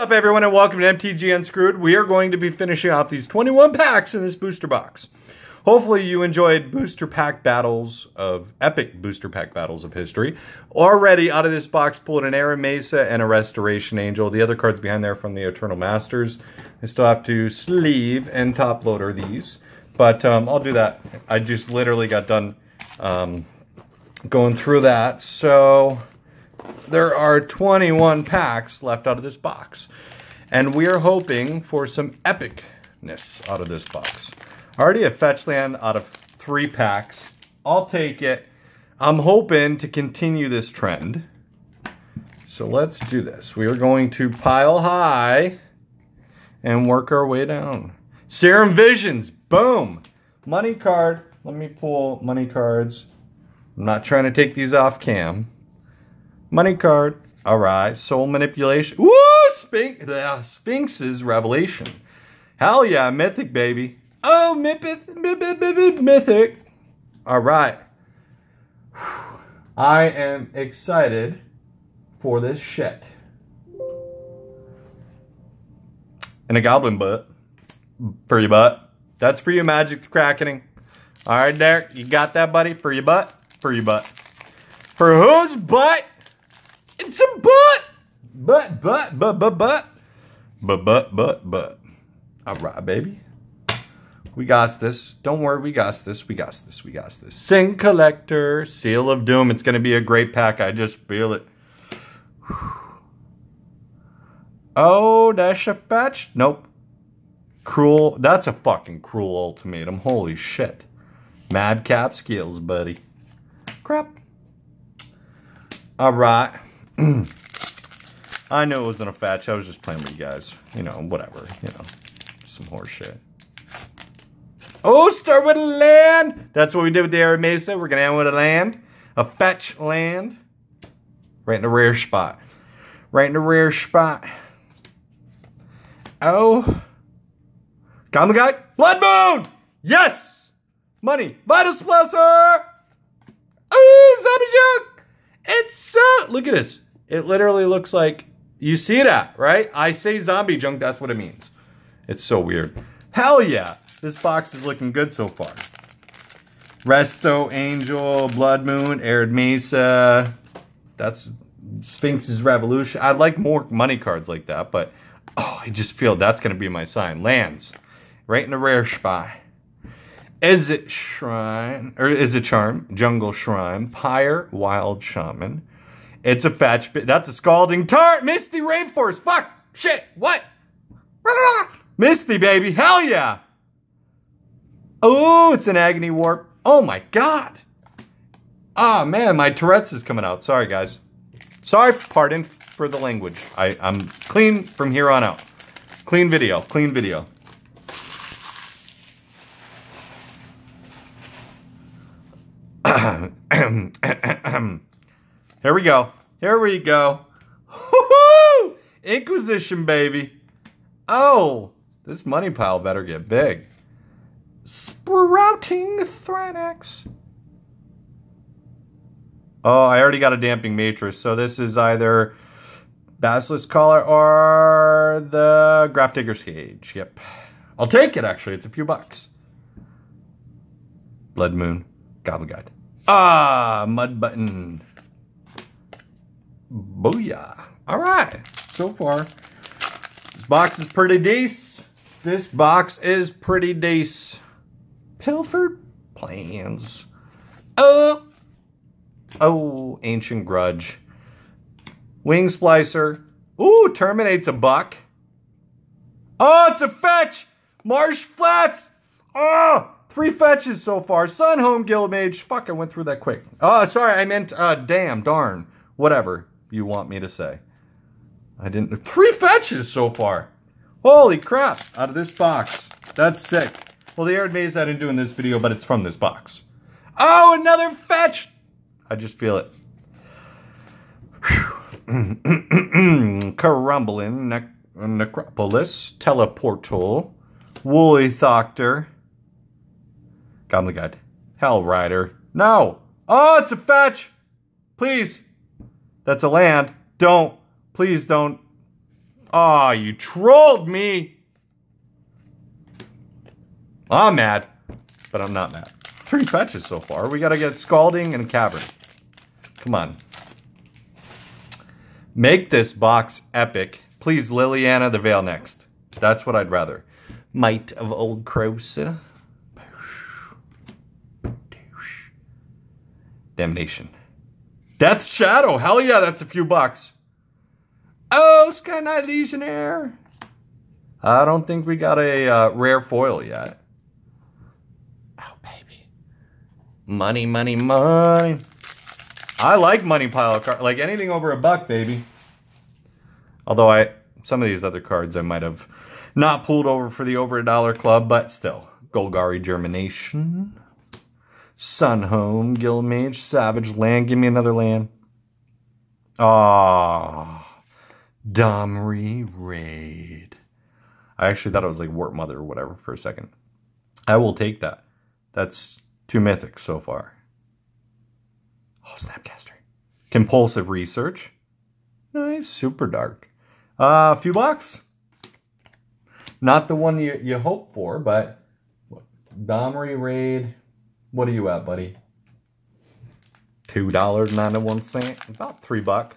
up everyone and welcome to MTG Unscrewed. We are going to be finishing off these 21 packs in this booster box. Hopefully you enjoyed booster pack battles of epic booster pack battles of history. Already out of this box pulled an Arid Mesa and a Restoration Angel. The other cards behind there from the Eternal Masters. I still have to sleeve and top loader these. But um, I'll do that. I just literally got done um, going through that. So there are 21 packs left out of this box. And we are hoping for some epicness out of this box. Already a fetch land out of three packs. I'll take it. I'm hoping to continue this trend. So let's do this. We are going to pile high and work our way down. Serum Visions, boom. Money card, let me pull money cards. I'm not trying to take these off cam. Money card. All right. Soul manipulation. Woo! Sphinx, uh, Sphinx's revelation. Hell yeah, mythic baby. Oh, mythic, mythic. All right. I am excited for this shit. And a goblin butt for your butt. That's for you, Magic the. All right, Derek, you got that, buddy? For your butt? For your butt. For whose butt? It's a butt. Butt, butt, butt, butt, butt. But, but, but, but. All right, baby. We got this. Don't worry, we got this. We got this. We got this. Sin Collector, Seal of Doom. It's going to be a great pack. I just feel it. Oh, that's a fetch? Nope. Cruel. That's a fucking cruel ultimatum. Holy shit. Madcap skills, buddy. Crap. All right. I know it wasn't a fetch. I was just playing with you guys. You know, whatever. You know, some horse shit. Oh, start with a land. That's what we did with the Arid Mesa. We're going to end with a land. A fetch land. Right in the rare spot. Right in the rare spot. Oh. Common guy. Blood Moon. Yes. Money. Vital Splicer. Ooh, Zombie Junk. It's so. Look at this. It literally looks like. You see that, right? I say zombie junk. That's what it means. It's so weird. Hell yeah. This box is looking good so far. Resto, Angel, Blood Moon, Arid Mesa. That's Sphinx's Revolution. I'd like more money cards like that, but oh, I just feel that's going to be my sign. Lands. Right in the rare spot. Is it Shrine, or Izzet Charm, Jungle Shrine, Pyrewild Shaman. It's a fetch, that's a Scalding Tarn, Misty Rainforest, fuck, shit, what? Misty, baby, hell yeah. Oh, it's an Agony Warp. Oh my god. Ah, oh, man, my Tourette's is coming out. Sorry, guys. Sorry, pardon for the language. I, I'm clean from here on out. Clean video, clean video. Here we go. Here we go. Inquisition, baby. Oh, this money pile better get big. Sprouting Thrinax. Oh, I already got a Damping Matrix, so this is either Basilisk Collar or the Grafdigger's Cage. Yep. I'll take it, actually. It's a few bucks. Blood Moon. Goblin Guide. Ah, Mud Button. Booyah. All right. So far, this box is pretty decent. This box is pretty decent. Pilfered Plans. Oh. Oh, Ancient Grudge. Wing Splicer. Ooh, terminates a buck. Oh, it's a fetch. Marsh Flats. Oh, three fetches so far. Sun Home Guildmage. Fuck, I went through that quick. Oh, sorry, I meant uh, damn, darn, whatever you want me to say. I didn't. Three fetches so far. Holy crap! Out of this box. That's sick. Well, the Arid Maze I didn't do in this video, but it's from this box. Oh, another fetch! I just feel it. Crumbling ne Necropolis, Teleportal, Woolly Thoctar, Goblin Guide, Hell Rider. No! Oh, it's a fetch! Please! That's a land. Don't. Please don't. Aw, oh, you trolled me. I'm mad, but I'm not mad. Three fetches so far. We gotta get Scalding and Cavern. Come on. Make this box epic. Please, Liliana the Veil next. That's what I'd rather. Might of Old Krosa. Damnation. Death Shadow. Hell yeah, that's a few bucks. Oh, Sky Knight Legionnaire. I don't think we got a uh, rare foil yet. Oh, baby. Money, money, money. I like money pile cards. Like anything over a buck, baby. Although I, some of these other cards I might have not pulled over for the over a dollar club, but still. Golgari Germination. Sunhome, Guildmage, Savage Land. Give me another land. Ah, Domri Rade. I actually thought it was like Warp Mother or whatever for a second. I will take that. That's two mythics so far. Oh, Snapcaster. Compulsive Research. Nice. Super Dark. Uh, a few bucks. Not the one you, you hope for, but Domri Rade. What are you at, buddy? Two dollars ninety one cent. About three buck.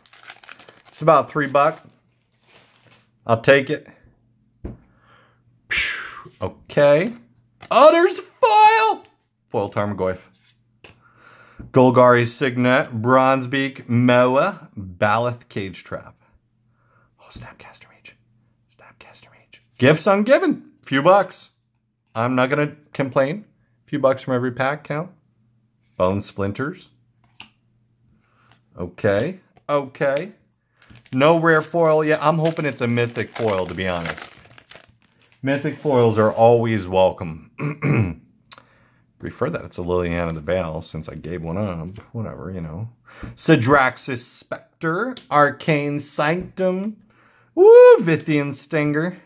It's about three buck. I'll take it. Okay. Oh, there's foil. Foil Tarmogoyf. Golgari Signet, Bronzebeak, Moa, Baloth Cage Trap. Oh, Snapcaster Mage. Snapcaster Mage. Gifts ungiven. Few bucks. I'm not going to complain. Few bucks from every pack count. Bone Splinters. Okay. Okay. No rare foil. Yeah, I'm hoping it's a mythic foil, to be honest. Mythic foils are always welcome. prefer that it's a Liliana the Veil since I gave one up. Whatever, you know. Sedraxis Specter, Arcane Sanctum, Woo, Vithian Stinger.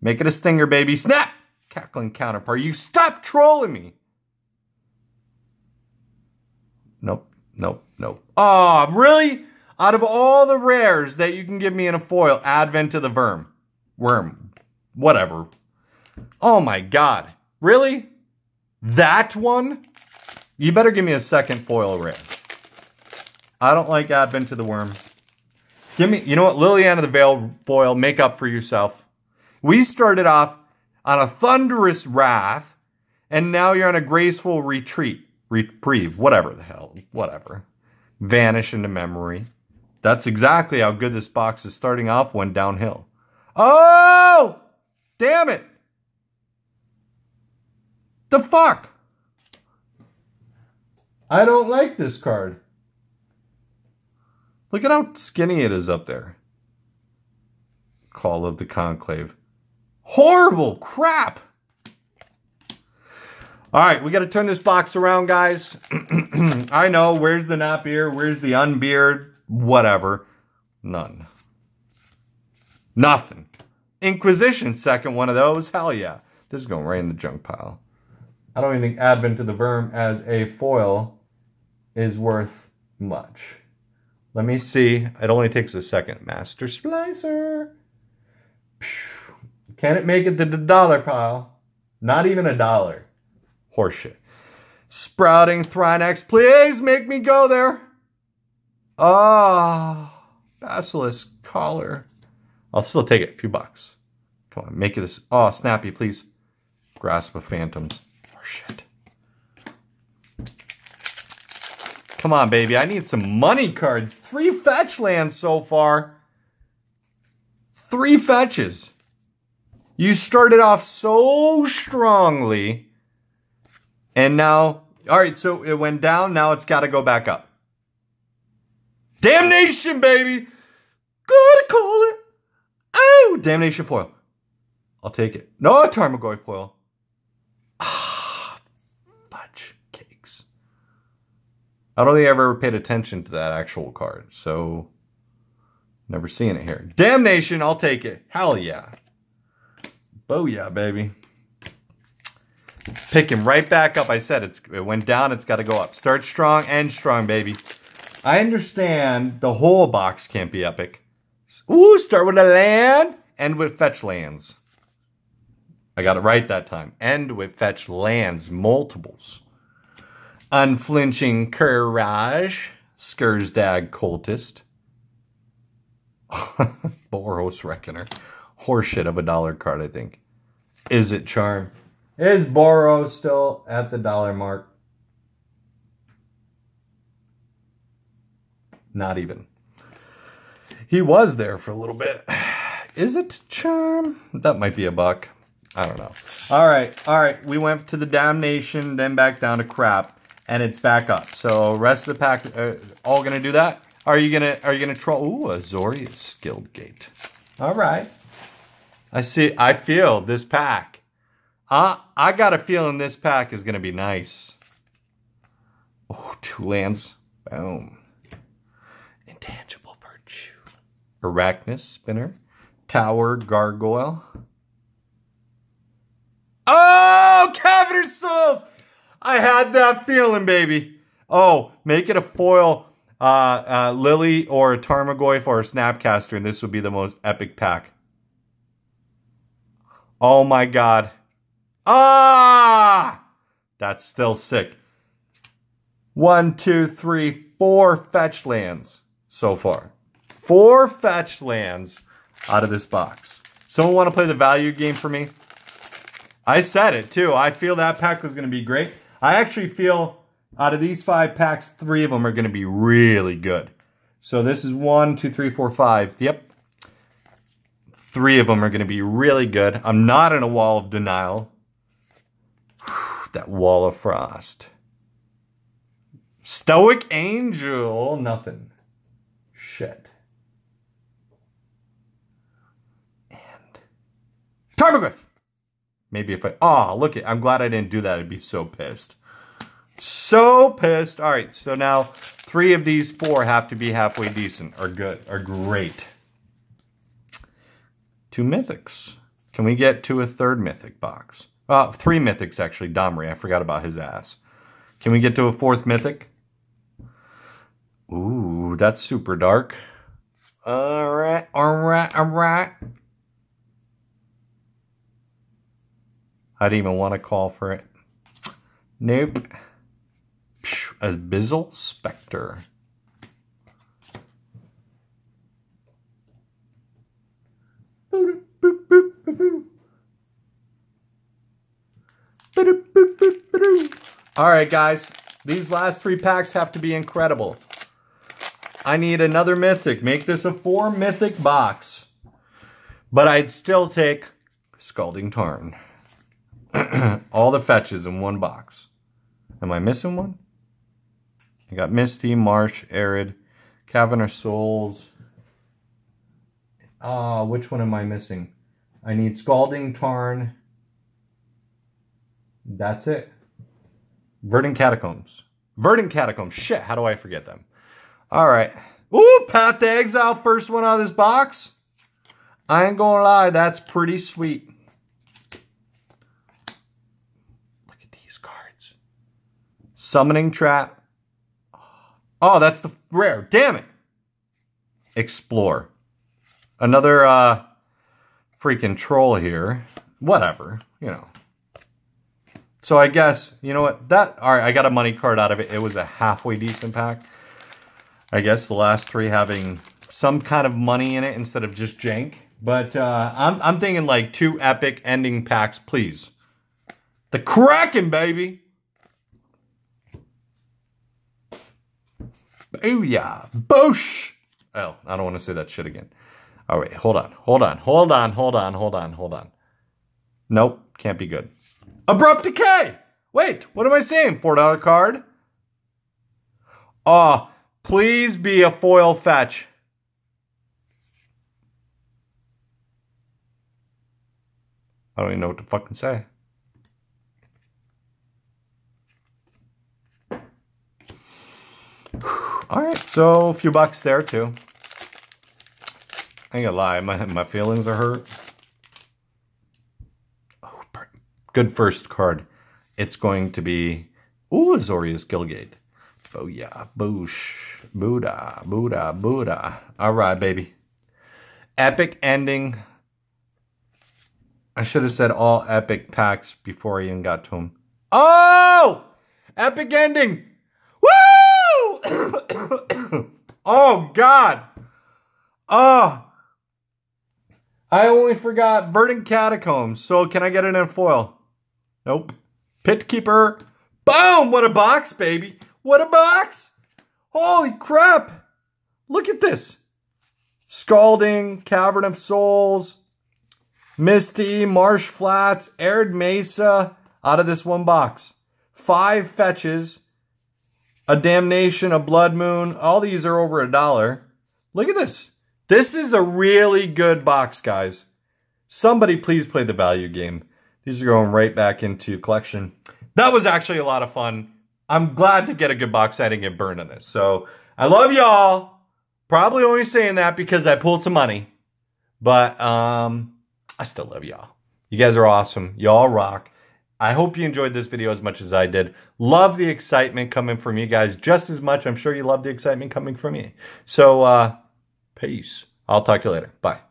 Make it a stinger, baby. Snap! Cackling Counterpart. You stop trolling me. Nope, nope, nope. Oh, really? Out of all the rares that you can give me in a foil, Advent of the Verm. Wurm. Whatever. Oh my god. Really? That one? You better give me a second foil rare. I don't like Advent of the Wurm. Give me, you know what, Liliana the Veil foil, make up for yourself. We started off on a thunderous wrath, and now you're on a graceful retreat, reprieve, whatever the hell, whatever. Vanish into memory. That's exactly how good this box is starting off when downhill. Oh! Damn it! The fuck? I don't like this card. Look at how skinny it is up there. Call of the Conclave. Horrible crap. All right, we got to turn this box around, guys. I know, where's the not beer? Where's the unbeard? Whatever. None. Nothing. Inquisition, second one of those. Hell yeah. This is going right in the junk pile. I don't even think Advent of the Verm as a foil is worth much. Let me see. It only takes a second. Master Splicer. Can it make it to the dollar pile? Not even a dollar. Horseshit. Sprouting Thrinax, please make me go there. Ah, oh, Basilisk collar. I'll still take it. A few bucks. Come on, make it a... Oh, Snappy, please. Grasp of Phantoms shit. Come on, baby. I need some money cards. Three fetch lands so far. Three fetches. You started off so strongly. And now, all right, so it went down. Now it's got to go back up. Damnation, baby. Gotta call it. Oh, damnation foil. I'll take it. No, Tarmogoyf foil. Ah, I don't think I've ever paid attention to that actual card, so never seen it here. Damnation, I'll take it. Hell yeah. Oh, Booyah, baby. Pick him right back up. I said it's, it went down, it's got to go up. Start strong, end strong, baby. I understand the whole box can't be epic. Ooh, start with a land, end with fetch lands. I got it right that time. End with fetch lands, multiples. Unflinching Courage, Skirsdag Cultist. Boros Reckoner. Horseshit of a dollar card, I think. Izzet Charm? Is Boros still at the dollar mark? Not even. He was there for a little bit. Izzet Charm? That might be a buck. I don't know. All right, all right. We went to the damnation, then back down to crap, and it's back up. So rest of the pack, uh, all gonna do that. Are you gonna Are you gonna troll? Ooh, Azorius Guildgate. All right. I see. I feel this pack. Uh, I got a feeling this pack is gonna be nice. Oh, two lands. Boom. Intangible virtue. Arachnus spinner. Tower gargoyle. Oh, Cavern of Souls! I had that feeling, baby. Oh, make it a foil uh, uh, Lily or a Tarmogoyf or a Snapcaster, and this would be the most epic pack. Oh my god. Ah! That's still sick. One, two, three, four fetch lands so far. Four fetch lands out of this box. Someone want to play the value game for me? I said it too. I feel that pack was going to be great. I actually feel out of these five packs, three of them are going to be really good. So this is one, two, three, four, five. Yep. Three of them are going to be really good. I'm not in a wall of denial. that wall of frost. Stoic Angel, nothing. Shit. And Tarmogoyf. Maybe if I, oh, look it. I'm glad I didn't do that. I'd be so pissed. So pissed. All right, so now three of these four have to be halfway decent, or good, or great. Two mythics. Can we get to a third mythic box? Uh, three mythics, actually. Domri, I forgot about his ass. Can we get to a fourth mythic? Ooh, that's super dark. All right, all right, all right. I didn't even want to call for it. Nope. Abyssal Specter. All right, guys. These last three packs have to be incredible. I need another mythic. Make this a four mythic box. But I'd still take Scalding Tarn. all the fetches in one box. Am I missing one? I got Misty, Marsh, Arid, Cavern of Souls. Ah, uh, which one am I missing? I need Scalding Tarn. That's it. Verdant Catacombs. Verdant Catacombs. Shit, how do I forget them? All right. Ooh, Path to Exile, first one out of this box. I ain't gonna lie, that's pretty sweet. Look at these cards. Summoning Trap. Oh, that's the rare. Damn it. Explore. Another uh, freaking troll here. Whatever, you know. So I guess, you know what? That, all right, I got a money card out of it. It was a halfway decent pack. I guess the last three having some kind of money in it instead of just jank. But uh, I'm, I'm thinking like two epic ending packs, please. The Kraken, baby. Booyah! Boosh! Oh, I don't want to say that shit again. All right, hold on, hold on, hold on, hold on, hold on, hold on. Nope, can't be good. Abrupt Decay! Wait, what am I saying? $4 card? Ah, oh, please be a foil fetch. I don't even know what to fucking say. All right, so a few bucks there too. I ain't gonna lie, my, my feelings are hurt. Oh, good first card. It's going to be, ooh, Azorius Guildgate. Booyah, boosh, Buddha, Buddha, Buddha. All right, baby. Epic ending. I should have said all epic packs before I even got to them. Oh! Epic ending! Woo! oh, God. Oh. I only forgot Verdant Catacombs. So can I get it in foil? Nope. Pit Keeper. Boom! What a box, baby. What a box. Holy crap. Look at this. Scalding, Cavern of Souls, Misty, Marsh Flats, Arid Mesa out of this one box. Five fetches, a Damnation, a Blood Moon. All these are over a dollar. Look at this. This is a really good box, guys. Somebody please play the value game. These are going right back into collection. That was actually a lot of fun. I'm glad to get a good box. I didn't get burned on this. So I love y'all. Probably only saying that because I pulled some money. But um, I still love y'all. You guys are awesome. Y'all rock. I hope you enjoyed this video as much as I did. Love the excitement coming from you guys just as much. I'm sure you love the excitement coming from me. So, uh, peace. I'll talk to you later. Bye.